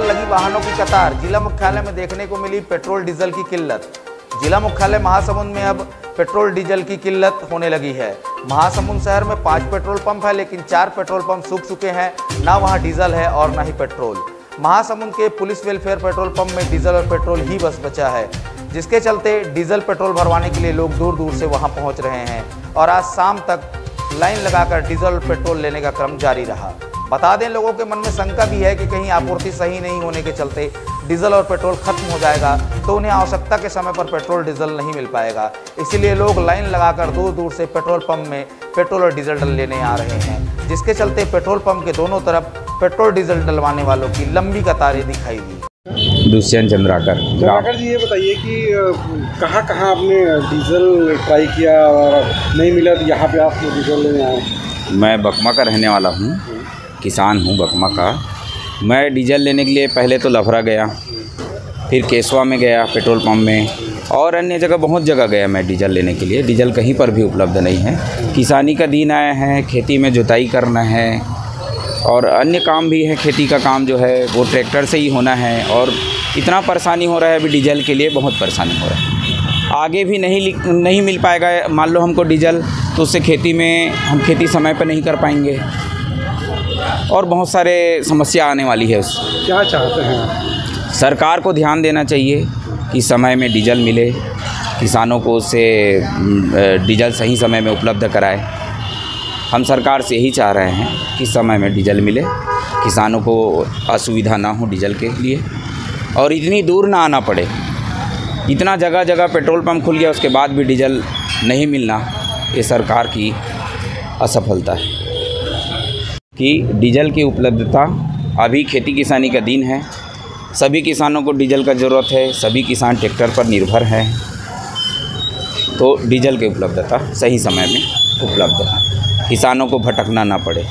वाहनों की कतार। जिला मुख्यालय में देखने को मिली पेट्रोल डीजल की किल्लत। जिला मुख्यालय महासमुंद में अब पेट्रोल डीजल की किल्लत होने लगी है। महासमुंद शहर में पाँच पेट्रोल पंप है, लेकिन चार पेट्रोल पंप सूख चुके हैं। ना वहाँ डीजल है और ना ही पेट्रोल। महासमुंद के पुलिस वेलफेयर पेट्रोल पंप में डीजल और पेट्रोल ही बस बचा है, जिसके चलते डीजल पेट्रोल भरवाने के लिए लोग दूर दूर से वहाँ पहुँच रहे हैं। और आज शाम तक लाइन लगाकर डीजल पेट्रोल लेने का क्रम जारी रहा। बता दें लोगों के मन में शंका भी है कि कहीं आपूर्ति सही नहीं होने के चलते डीजल और पेट्रोल खत्म हो जाएगा तो उन्हें आवश्यकता के समय पर पेट्रोल डीजल नहीं मिल पाएगा। इसीलिए लोग लाइन लगाकर दूर दूर से पेट्रोल पंप में पेट्रोल और डीजल डल लेने आ रहे हैं जिसके चलते पेट्रोल पंप के दोनों तरफ़ पेट्रोल डीजल डलवाने वालों की लंबी कतारें दिखाई दी। दुष्यंत चंद्राकर चंद्राकर जी ये बताइए कि कहाँ कहाँ आपने डीजल ट्राई किया और नहीं मिला तो यहाँ पे आप डीजल लेने आए? मैं बकमा का रहने वाला हूँ। किसान हूँ बकमा का। मैं डीजल लेने के लिए पहले तो लफरा गया, फिर केसवा में गया, पेट्रोल पंप में, और अन्य जगह, बहुत जगह गया मैं डीजल लेने के लिए। डीजल कहीं पर भी उपलब्ध नहीं है। किसानी का दिन आया है, खेती में जुताई करना है, और अन्य काम भी है, खेती का काम जो है, वो ट्रैक्टर से ही होना है, और इतना परेशानी हो रहा है अभी डीजल के लिए, बहुत परेशानी हो रहा है। आगे भी नहीं नहीं मिल पाएगा, मान लो हमको डीजल तो उससे खेती में, हम खेती समय पर नहीं कर पाएँगे। और बहुत सारे समस्या आने वाली है उस क्या चाहते हैं? सरकार को ध्यान देना चाहिए कि समय में डीजल मिले किसानों को उससे डीजल सही समय में उपलब्ध कराए। हम सरकार से यही चाह रहे हैं कि समय में डीजल मिले किसानों को असुविधा ना हो डीजल के लिए। और इतनी दूर ना आना पड़े। इतना जगह जगह पेट्रोल पंप खुल गया उसके बाद भी डीजल नहीं मिलना ये सरकार की असफलता है। कि डीजल की उपलब्धता अभी खेती किसानी का दिन है। सभी किसानों को डीजल का ज़रूरत है, सभी किसान ट्रैक्टर पर निर्भर हैं। तो डीजल की उपलब्धता सही समय में उपलब्ध है। किसानों को भटकना ना पड़े।